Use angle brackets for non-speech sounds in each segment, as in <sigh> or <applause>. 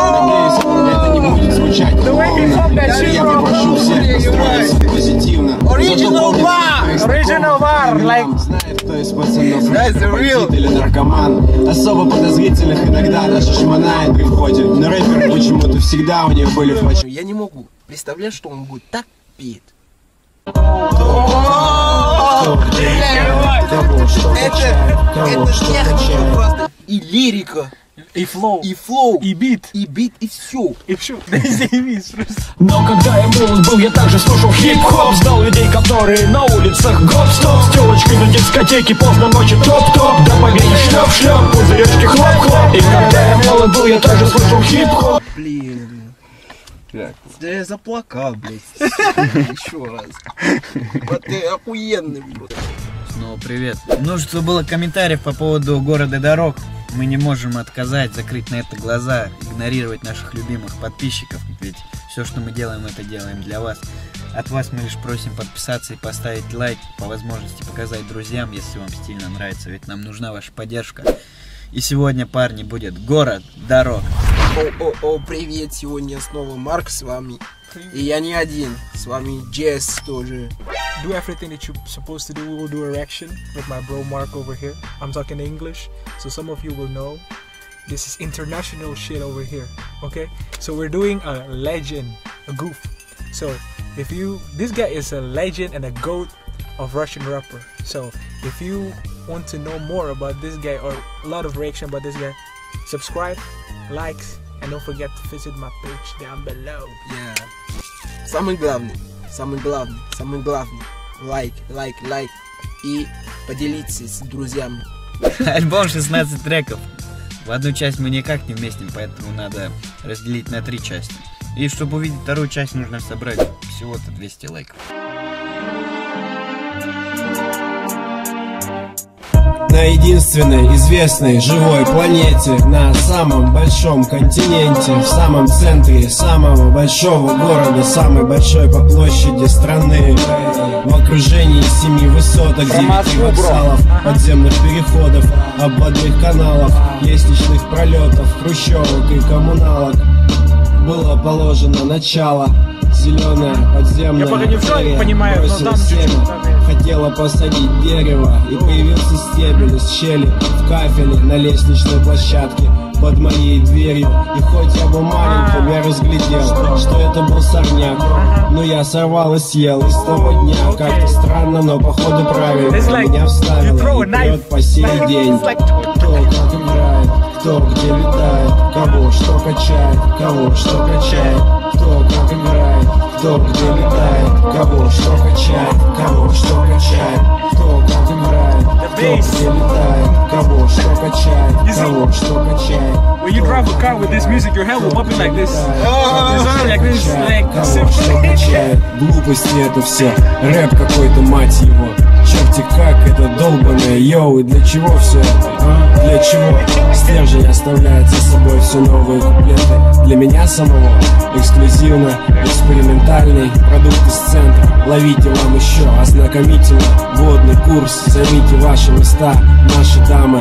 Надеюсь, это не будет звучать условно. Я попрошу всех настроиться позитивно. Original bar! Original bar, like- Знает, кто из пацанов бандит или наркоман. Особо подозрительных иногда даже шмонает при входе. Но рэперы почему-то всегда у них были в. Я не могу представлять, что он будет так петь. Это, это техника просто. И лирика, И флоу. и флоу, И бит. и бит, и все. И все. <laughs> Заебись просто. Но когда я молод был, я также слушал хип-хоп Знал людей, которые на улицах гоп-стоп С телочкой на дискотеке поздно ночью топ-топ Да поверишь, шлеп-шлеп, пузыречки хлоп-хлоп И когда я молод был, я также слушал хип-хоп Блин. Да я заплакал, блядь. <laughs> Еще раз. Вот ты охуенный, блядь. Снова привет. Множество было комментариев по поводу города дорог. Мы не можем отказать, закрыть на это глаза, игнорировать наших любимых подписчиков, ведь все, что мы делаем, это делаем для вас. От вас мы лишь просим подписаться и поставить лайк, по возможности показать друзьям, если вам стильно нравится, ведь нам нужна ваша поддержка. И сегодня, парни, будет город дорог. О-о-о, привет, сегодня снова Марк с вами. И я не один, с вами Джесс тоже. Do everything that you're supposed to do. We will do a reaction with my bro Mark over here. I'm talking English, so some of you will know. This is international shit over here. Okay? So we're doing a legend, a goof. So if you this guy is a legend and a goat of Russian rapper. So if you want to know more about this guy or a lot of reaction about this guy, subscribe, likes, and don't forget to visit my page down below. Yeah. Самый главный, самый главный, самый главный. Лайк, лайк, лайк. И поделиться с друзьями. Альбом 16 треков. В одну часть мы никак не вместим, поэтому надо разделить на три части. И чтобы увидеть вторую часть, нужно собрать всего-то 200 лайков. На единственной известной живой планете На самом большом континенте В самом центре самого большого города Самой большой по площади страны. В окружении семи высоток Девяти вокзалов, подземных переходов Обводных каналов, лестничных пролетов Хрущевок и коммуналок. Было положено начало. Зеленая подземная Я пока не понимаю, но там семя. Хотела посадить дерево И появился стебель из щели В кафеле на лестничной площадке Под моей дверью. И хоть я был маленьким, я разглядел Что это был сорняк. Но я сорвал и съел И с того дня. Как-то странно, но походу правильно. Меня вставило и прет по сей день. Кто как играет, кто где летает Кого что качает, кого что качает кто где летает Кого что качает, кого что качает Кто как играет, кто где летает Кого что качает, кого что качает When you drive a car with this music, your head will bump like this. It's not like this, like Глупости это все, рэп какой-то мать его Черти как это долбаное, йоу, и для чего все это, а? Для чего? Стержень оставляет за собой все новые куплеты. Для меня самого эксклюзивно, экспериментальный продукт из центра. Ловите вам еще ознакомительно водный курс. Займите ваши места, наши дамы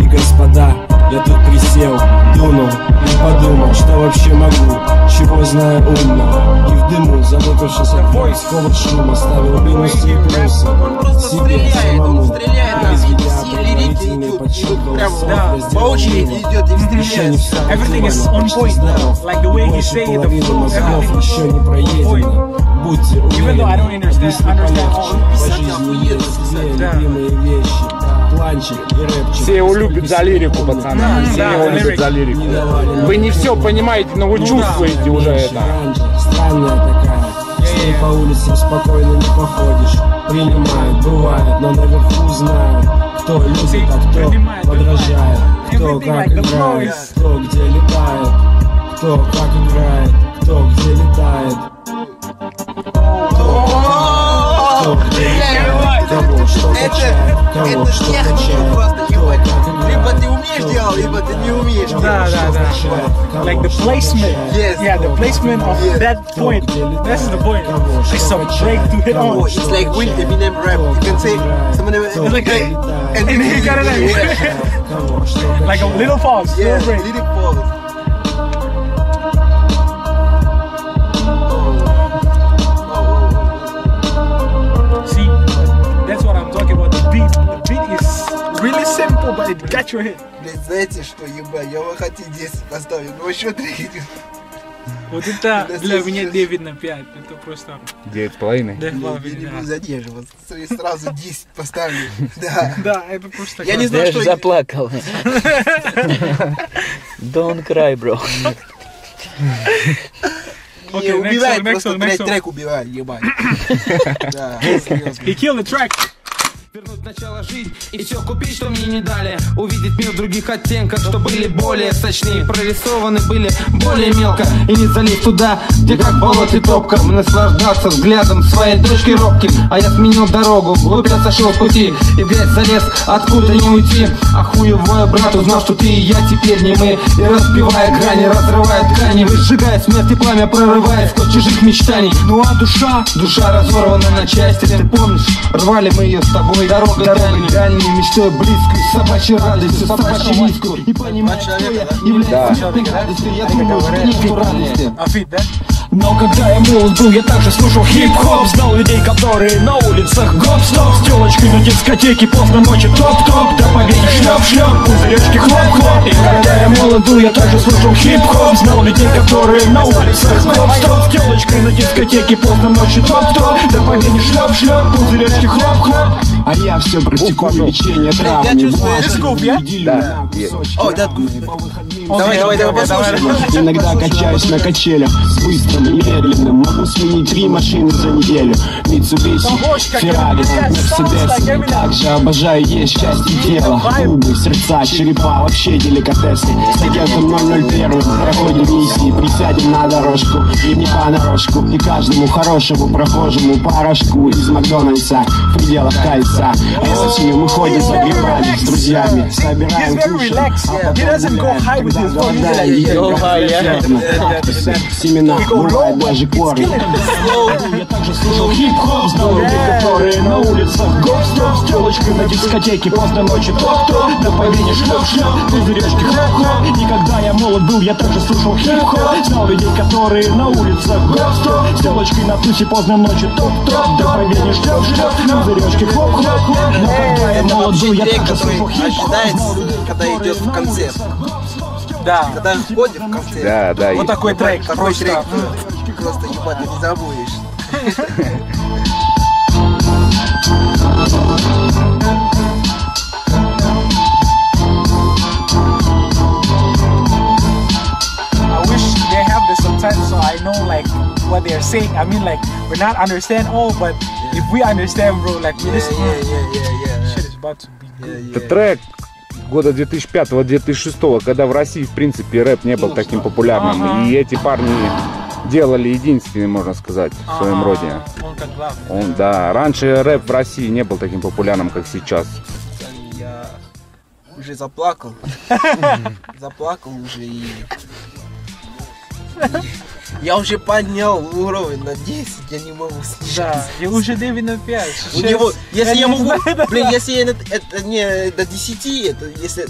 и господа. Я тут присел, дунул и подумал, что вообще могу Чего знаю умного. И в дыму, залупившись от городского шума Ставил минусы и плюсы Он просто себе стреляет, он самому. стреляет, и Произведя все лирики предварительный идет, подсчет идут прям голосов, Да, по очереди идет и все Everything is on point. Like the way he say everything. еще не проедено Будьте Even though I don't уверены, understand полегче. По жизни есть Да. любимые вещи. Планчик и рэпчик. Все его любят за лирику, пацаны. Все да, его любят за лирику. Вы не все понимаете, но вы чувствуете уже это. Странная такая Ней по улицам спокойно не походишь. Принимают, бывает, но наверху знают Кто любит, а кто подражает. Кто как играет, кто где летает. Кто как играет, кто где летает. Кто где летает, Это, качает Кого это что техника качает просто, Кто ебать. как играет, Либо ты умеешь кто делать, либо ты не умеешь Да, делать. да, да. качает, кого Like the что placement. качает. Yes. Yeah, the placement of Yeah. that point. That's the point. It's a break to hit Oh, on. it's like when Eminem rap. You can say, someone It's like hey, that. and And then <laughs> he got it like- Yeah, <laughs> Like a little pause, yeah, little break. little pause. Your hit? Блин, знаете что, ебать, я бы хотел 10 поставить, но еще 3. Вот это для меня сейчас. 9 на 5. Это просто... Девять с половиной. Да, Я не буду задерживаться, я сразу 10 поставлю. <laughs> Да. Да, это просто... Я не знаю, Я что... же заплакал. Don't cry, bro. <laughs> Не, убивает просто, блядь, трек убивает, ебать. <laughs> Да, серьезно. He killed the track. Вернуть начало жить и все купить, что мне не дали. Увидеть мир в других оттенках, что были более сочнее Прорисованы были более мелко. И не залезть туда, где как болот и топка. Наслаждаться взглядом своей дочки робким. А я сменил дорогу, глубь я сошел с пути. И в грязь залез, откуда не уйти. А хуевой брат узнал, что ты и я теперь не мы. И разбивая грани, разрывая ткани. Выжигая смерть и пламя, прорывая сквозь чужих мечтаний. Ну а душа, душа разорвана на части. Ты помнишь, рвали мы ее с тобой Дорога дальней, дальней мечтой близкой Собачьей радостью, собачьей миску И понимать, что я являюсь смертной гадостью Я думаю, что нету радости да? Но когда я молод был, я также слушал хип-хоп. Знал людей, которые на улицах гоп-стоп. С телочкой на дискотеке поздно ночи топ-топ. До победы шлеп-шлеп, пузыречки хлоп-хлоп. И когда я молод был, я также слушал хип-хоп. Знал людей, которые на улицах гоп-стоп. С телочкой на дискотеке поздно ночи топ-топ. До победы шлеп-шлеп, пузыречки хлоп-хлоп. А я все практикую лечение травм. Я чувствую, это Скуп, я? Да. О, да, давай, давай, давай, послушаем. Иногда качаюсь на качелях с быстрым и медленным Могу сменить три машины за неделю. Mitsubishi, Ferrari, Mercedes. Также обожаю есть части тела Губы, сердца, черепа, вообще деликатесы. С агентом 001 проходим миссии. Присядем на дорожку и не понарошку. И каждому хорошему прохожему порошку Из Макдональдса в пределах кольца Осенью мы ходим за грибами с друзьями. Собираем, relax, а потом yeah. конкретно кактусы, семена, бывает даже корни Я также слушал хип-хоп, знал людей, которые на улицах. Гоп-стоп С телочкой на дискотеке поздно ночи топ-топ. До победы шлеп-шлеп, пузыречки хлоп-хлоп И когда я молод был, я также слушал хип-хоп. Знал людей, которые на улицах. Гоп-стоп С телочкой на тусе поздно ночи топ-топ. До победы шлеп-шлеп, пузыречки хлоп-хлоп Но когда я Это молод был, я также слушал хип-хоп. когда идет в концерт. Да. Когда входит в концерт. Да, да. Вот и- такой трек. Такой просто. трек. Просто ебать, ты не забудешь. I wish they have the subtitles so I know like what they're saying. I mean like we're not understand all, but if we understand, bro, like we Yeah, listen. yeah, yeah, yeah, yeah. Shit is about to be good. Yeah, Это yeah. трек года 2005-2006, когда в России, в принципе, рэп не был таким популярным. Ага. И эти парни делали единственный, можно сказать, в своем Ага, роде. Он как главный. Он, да, раньше рэп в России не был таким популярным, как сейчас. Я уже заплакал. <laughs> Заплакал уже и... Я уже поднял уровень на 10, я не могу снижать. Да, и уже 9 на 5. У него, если я не могу, знаю, блин, если я это, это не до 10, это если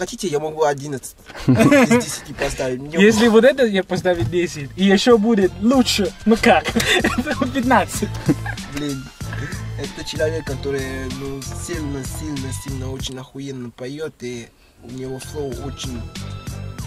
хотите, я могу 11 из 10 поставить. Мне Если вот это я поставить 10, и еще будет лучше, ну как? <laughs> Это 15. блин, это человек, который, ну, сильно, сильно, сильно, очень охуенно поет, и у него флоу очень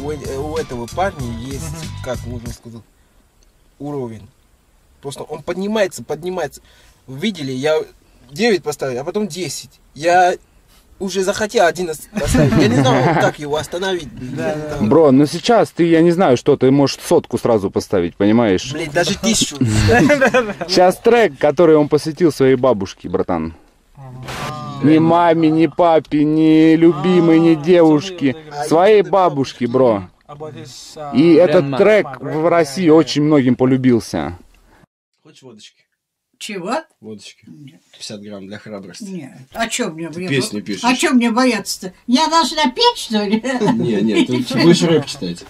у, э- у этого парня есть, как можно сказать, уровень. Просто он поднимается, поднимается. Вы видели, я 9 поставил, а потом 10. Я уже захотел 11 поставить. Я не знаю, <laughs> как его остановить. не знаю. Бро, ну сейчас ты, я не знаю, что ты можешь сотку сразу поставить, понимаешь? Блин, даже тысячу. <laughs> Сейчас трек, который он посвятил своей бабушке, братан. Ни маме, ни папе, ни любимой, ни девушке. Своей бабушке, бро. И этот трек в России очень многим полюбился. Хочешь водочки? Чего? Водочки. Нет. 50 грамм для храбрости. Нет. А чем мне мне песню пишешь. А чем мне бояться-то? Я должна петь, что ли? Не, не, ты <laughs> будешь рэп читать.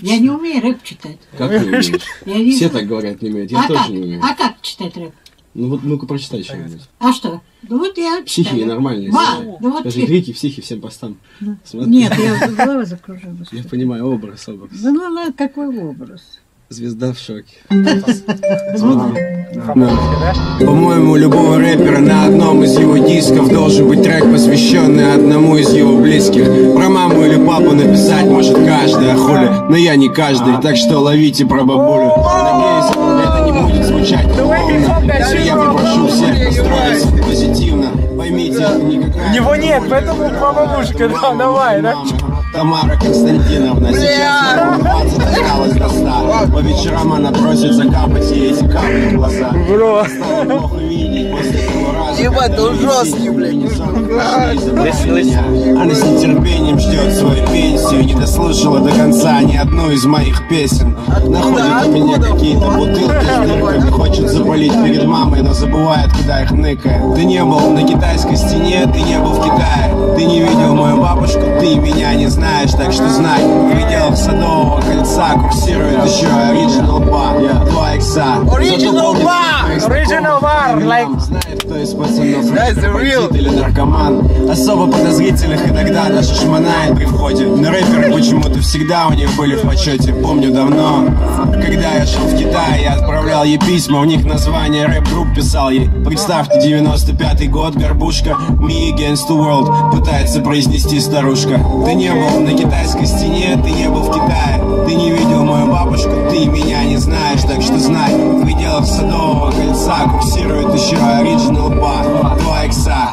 Я не умею рэп читать. Как ты умеешь? Я не Все так говорят, не умеют. Я а тоже как? не умею. А как читать рэп? Ну вот, ну-ка прочитай что-нибудь. А что? Ну вот я Психи читаю. нормальные. Ма, ну вот Даже ты- крики, психи всем постам. Смотри. Нет, я голова закружилась. <laughs> Я понимаю, образ, образ. Ну, ну, ну, какой образ? Звезда в шоке. <laughs> По-моему, у любого рэпера на одном из его дисков должен быть трек, посвященный одному из его близких. Про маму или папу написать может каждый, а хули, но я не каждый, так что ловите про бабулю. Надеюсь, это не будет звучать Него нет, поэтому бабушка, да, давай, да? Тамара Константиновна, сейчас ему 20 осталось до 100 По вечерам она просит закапать ей эти капли в глаза Бро. Плохо видеть после того Ебать, он жесткий, блядь. Она с нетерпением ждет свою пенсию Не дослушала до конца ни одну из моих песен. Находит у меня какие-то бутылки с дырками Хочет запалить перед мамой, но забывает, куда их ныкает. Ты не был на китайской стене, ты не был в Китае. Ты не видел мою бабушку, ты меня не знаешь Так что знай, в пределах Садового кольца Курсирует еще Original Bar, 2 икса. Original Bar! Original Bar, like- Знает, кто из пацанов бандит или наркоман. Особо подозрительных иногда даже шмонает при входе. Но рэперы почему-то всегда у них были в почете Помню давно, когда я жил в Китае Я отправлял ей письма, у них название рэп-групп писал ей. Представьте, 95-й год, горбушка Me against the world Пытается произнести старушка. Ты не был на китайской стене, ты не был в Китае. Ты не видел мою бабушку, ты меня не знаешь Так что знай, в пределах Садового кольца Курсирует еще Original Bar 2 икса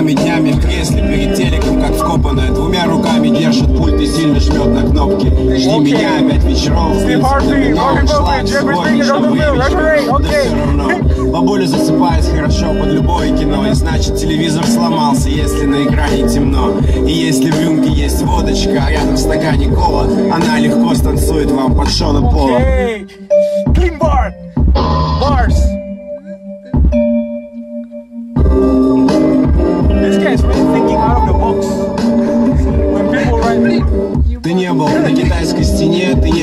Целыми днями в кресле перед телеком Как вкопанная, двумя руками держит пульт И сильно жмет на кнопки. Жди меня опять вечеров в Ушла Bobby, Jeffrey сегодня, чтобы Bell, вечером. Да всё равно. Бабуля засыпает хорошо под любое кино И значит телевизор сломался, если на экране темно. И если в рюмке есть водочка, а рядом в стакане кола Она легко станцует вам под шоны пола Hey,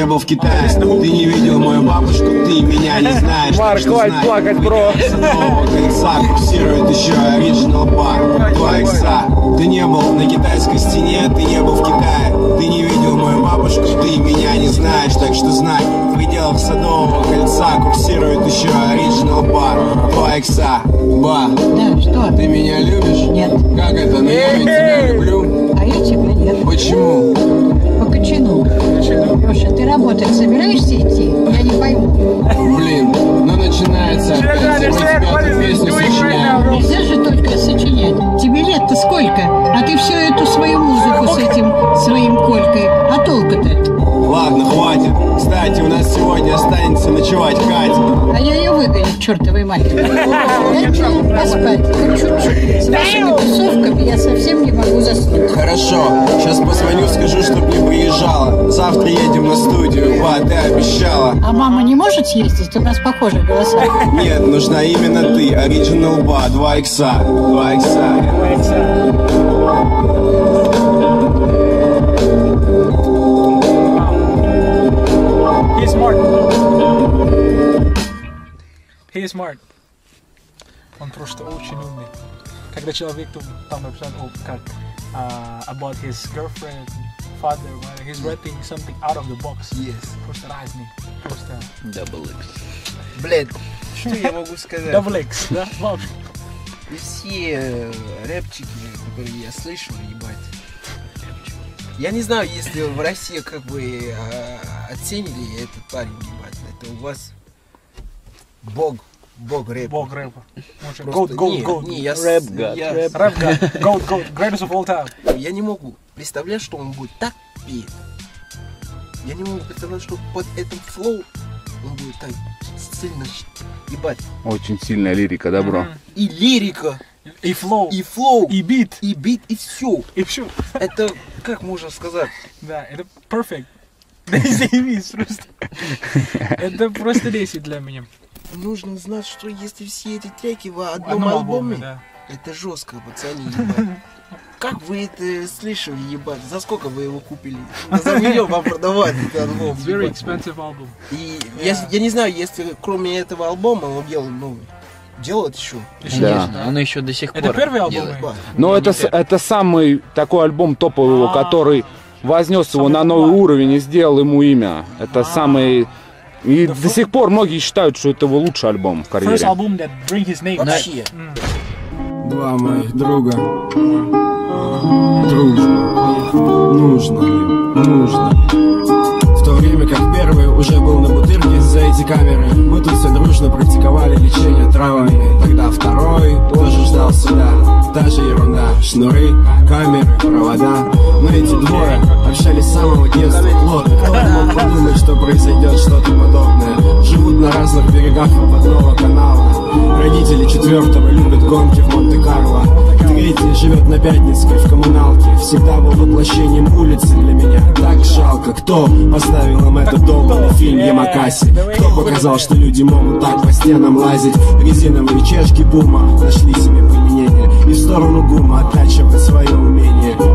был в Китае Ты не видел мою бабушку, ты меня не знаешь Марк, так что хватит плакать, бро. Садового кольца курсирует еще Original Bar 2 икса Ты не был на китайской стене, ты не был в Китае Ты не видел мою бабушку, ты меня не знаешь Так что знай, в пределах Садового кольца Курсирует еще Original Bar 2 икса Ба, Да, что? ты меня любишь? Нет. Как это? Ну я ведь тебя люблю А я тебя нет. Почему? По кочану. Леша, ты работать собираешься идти? Я не пойму. Блин, ну начинается опять. Тебя песню bro? Нельзя же только сочинять. Чертовой матери. Дайте мне поспать. Чуть-чуть. С вашими тусовками я совсем не могу заснуть. Хорошо, сейчас позвоню, скажу, чтоб не приезжала. Завтра едем на студию, ба, ты обещала. А мама не может съездить? У нас похожие голоса. Нет, нужна именно ты, Original Ба, 2 икса, 2 икса. he's smart. He's smart. Он просто очень умный. Когда человек там, написал, о, как, а, about his girlfriend, father, whatever, he's writing something out of the box. Yes. Просто разный. Просто Блядь, что я могу сказать? double X, да? Бабушка. И все э, рэпчики, которые я слышал, ебать. Я не знаю, если в России как бы э, оценили этот парень, ебать. Это у вас бог, бог рэпа. Бог рэпа. Может, Просто- Goat, goat, не, goat. не, я, Рэп гад, рэп. Рэп гад. <laughs> Goat, goat. Greatest of all time. я не могу представлять, что он будет так петь. Я не могу представлять, что под этим флоу он будет так сильно ебать. Очень сильная лирика, да, бро? Мгм. И лирика, И флоу. и флоу, И бит. и бит, и все. И все. Это, как можно сказать, Да, это perfect. Да, <laughs> заебись просто. Это просто 10 для меня. Нужно знать, что если все эти треки в одном одном альбоме, альбоме, да. это жестко, пацаны, ебать. Как вы это слышали, ебать? За сколько вы его купили? Да За миллион вам продавать этот альбом. It's very expensive album. И я, я не знаю, если кроме этого альбома он делал новый. Делает еще. Да. Он еще до сих Это пор первый альбом? делает. Но это, с- это самый такой альбом топовый его, А. который вознес его на новый уровень и сделал ему имя. Это самый... И до сих пор многие считают, что это его лучший альбом в First карьере. album that bring his name. Вообще. Два моих друга. Дружба. Нужно? Нужно? В то время как первый уже был на бутырке за эти камеры Мы тут все дружно практиковали лечение травами Тогда второй тоже ждал сюда Та же ерунда, шнуры, камеры, провода эти двое общались с самого детства. Плотно Кто мог подумать, что произойдет что-то подобное? Живут на разных берегах ободного канала. Родители четвертого любят гонки в Монте-Карло. Третий живет на Пятницкой в коммуналке. Всегда был воплощением улицы для меня. Так жалко, кто поставил им этот долбанный фильм Ямакаси Кто показал, что люди могут так по стенам лазить? Резиновые чешки бума. Нашли себе применение И в сторону гума оттачивать свое умение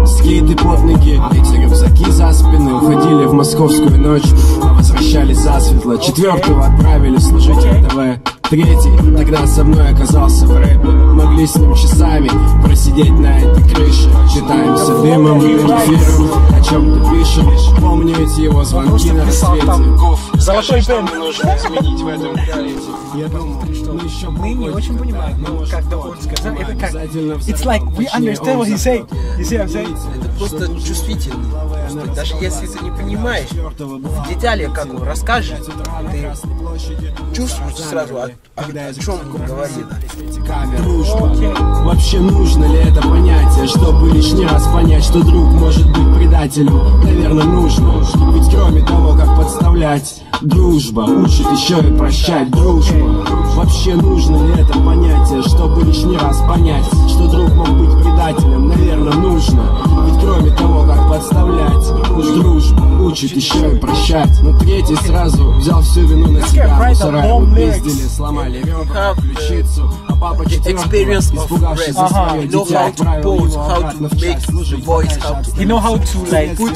Скейты под ноги, эти рюкзаки за спины Уходили в московскую ночь, а возвращались засветло Четвертого отправили служить в ТВ Третий тогда со мной оказался в рэпе Могли с ним часами просидеть на этой крыше Читаемся дымом, эфиром, о чем-то пишем Помню эти его звонки на рассвете «Золотой скажи, пен». что мне нужно изменить в этом куплете Я думал, ну еще Мы не очень понимаем, когда он сказал, это как... It's like we understand what he забыл. say. You see what I'm saying? Это просто чувствительный. Просто даже если ты не понимаешь, в детали, как он расскажет, ты чувствуешь сразу, о, о- о чем он говорит. Дружба. Вообще нужно ли это понятие, чтобы лишний раз понять, что друг может быть предателем? Наверное, нужно. Ведь кроме того, как подставлять, дружба учит еще и прощать. Дружба. Вообще нужно ли это понятие, чтобы лишний раз понять, что друг мог быть предателем? Наверное, нужно. Ведь кроме того, как подставлять, дружба учит еще и прощать. Но третий сразу взял всю вину на себя. Мусора bomb упиздили, сломали ребра, ключицу, а папа experience of испугавшись за свое дитя, how to отправил его how обратно to в часть служить voice, how to- You know how to like put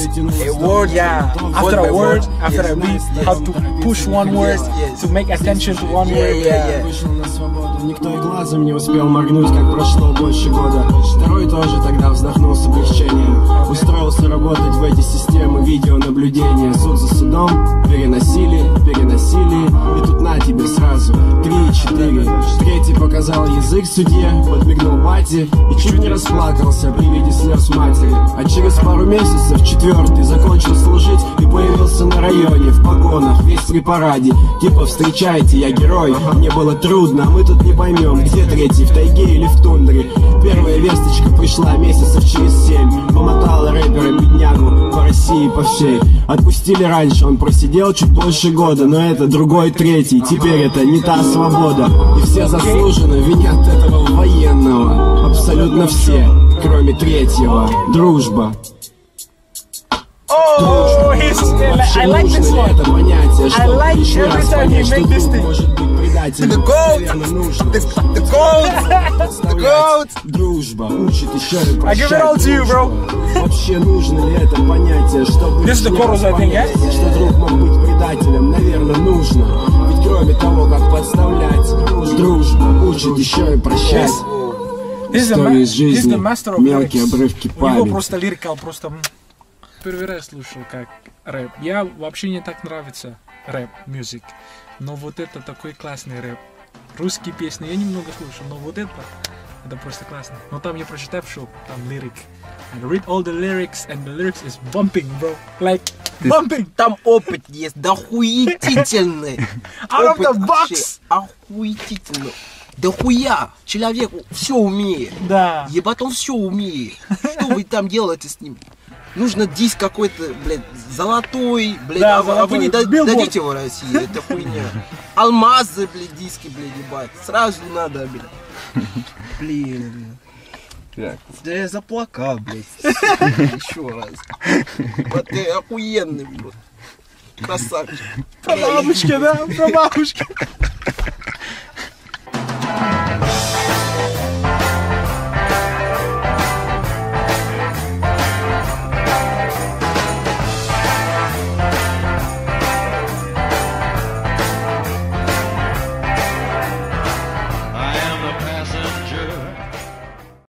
A word, yeah. After a word, after a beat, how to push one word to make attention to one word. yeah, никто и глазом не успел моргнуть, как прошло больше года. Второй тоже тогда вздохнул с облегчением. Устроился работать в эти системы видеонаблюдения. Суд за судом, переносили, переносили. И тут на тебе сразу три, четыре. Третий показал язык судье, подмигнул бате и чуть не расплакался при виде слез матери. А через пару месяцев четвертый закончил служить и появился на районе в погонах, весь при параде. Типа встречайте, я герой, мне было трудно, а мы тут не поймем, где третий, в тайге или в тундре. Первая весточка пришла месяцев через семь, помотала рэпера беднягу по России по всей. Отпустили раньше, он просидел чуть больше года, но это другой третий, теперь это не та свобода. И все заслуженно винят этого военного, абсолютно все, кроме третьего. Дружба. Oh, he's, I like this one. I like every time you make this thing. The goat! The, <laughs> the goat! The goat! Дружба учит еще и I give it all to you, bro. Вообще нужно ли это понятие, чтобы This is the chorus, I think, понять, yeah? что друг мог быть предателем? Наверное, нужно. Ведь кроме того, как подставлять, дружба учит еще и прощать. He's the, Истории ma- из he's the master of мелкие lyrics. обрывки У него памяти. просто лирикал, просто... Первый раз слушал как рэп. Я вообще не так нравится рэп, мюзик. Но вот это такой классный рэп. Русские песни я немного слушал, но вот это, это просто классно. Но там я прочитал, что там лирик. And read all the lyrics, and the lyrics is bumping, bro. Like, bumping! Там опыт есть, дохуетительный. <laughs> Out of the box! Охуетительный. Да хуя! Человек все умеет. Да. Ебать, он все умеет. <laughs> Что вы там делаете с ним? Нужно диск какой-то, блядь, золотой, блядь, Да, а, вы- а вы не да- золотой. Дадите его России, это хуйня. Алмазы, блядь, диски, блядь, ебать. Сразу надо, блядь. Блин, блядь. Да я заплакал, блядь. Еще раз. Вот ты охуенный, блядь. Красавчик. Про бабушки, да? Про бабушки.